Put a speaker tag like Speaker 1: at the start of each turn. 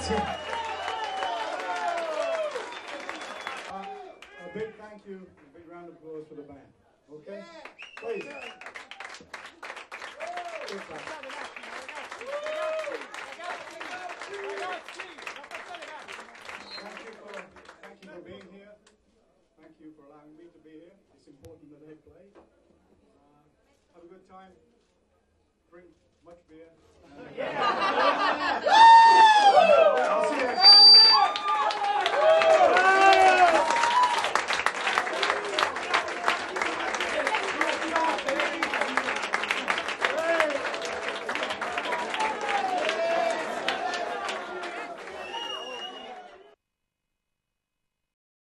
Speaker 1: Uh, a big thank you, a big round of applause for the band. Okay? Please. Thank you, for, thank you for being here. Thank you for allowing me to be here. It's important that they play. Uh, have a good time. Drink much beer.